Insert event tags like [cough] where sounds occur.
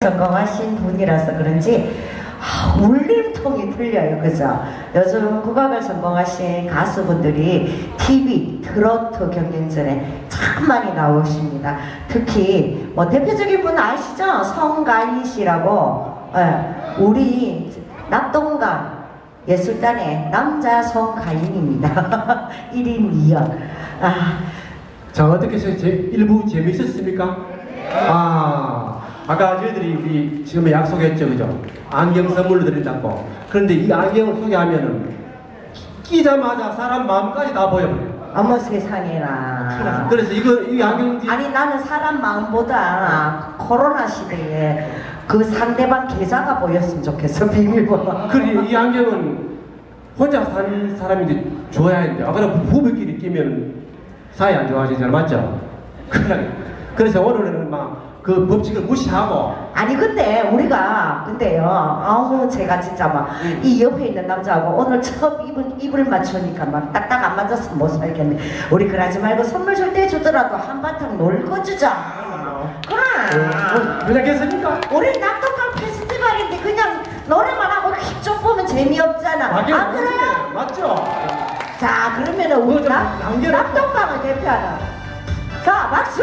성공하신 분이라서 그런지 아, 울림통이 틀려요, 그죠? 요즘 국악을 성공하신 가수분들이 TV, 트로트 경연전에 참 많이 나오십니다. 특히 뭐 대표적인 분 아시죠? 성가희 씨라고 예, 우리 낙동강 예술단의 남자 성가인입니다. [laughs] 1인 2역. 아, 자 어떻게 제 일부 재미있었습니까? 아 아까 저희들이 우리 지금 약속했죠 그죠? 안경 선물로 드린다고 그런데 이 안경을 소개하면은 끼자마자 사람 마음까지 다 보여버려요 어머 세상에나. 그래서 이거 이 안경 아니 나는 사람 마음보다 코로나 시대에 그 상대방 계좌가 보였으면 좋겠어 비밀번호 그리고 이 안경은 혼자 사는 사람인데 좋아야 하는데 아까는 부부끼리 끼면 사이 안 좋아지잖아 맞죠? 그래 그래서 오늘은 막 그 법칙을 무시하고 아니 근데 우리가 근데요 아우 제가 진짜 막 이 옆에 있는 남자하고 오늘 처음 입을, 입을 맞추니까 막 딱딱 안 맞았으면 못 살겠네 우리 그러지 말고 선물 줄때 주더라도 한바탕 놀고 주자 그래 왜냐겠습니까? 우리 낙동강 페스티벌인데 그냥 노래만 하고 힙좀 보면 재미없잖아 안 그래요? 맞죠? 자 그러면은 우리 그거 좀 낙- 남겨놓고. 낙동강을 대표하는 자 박수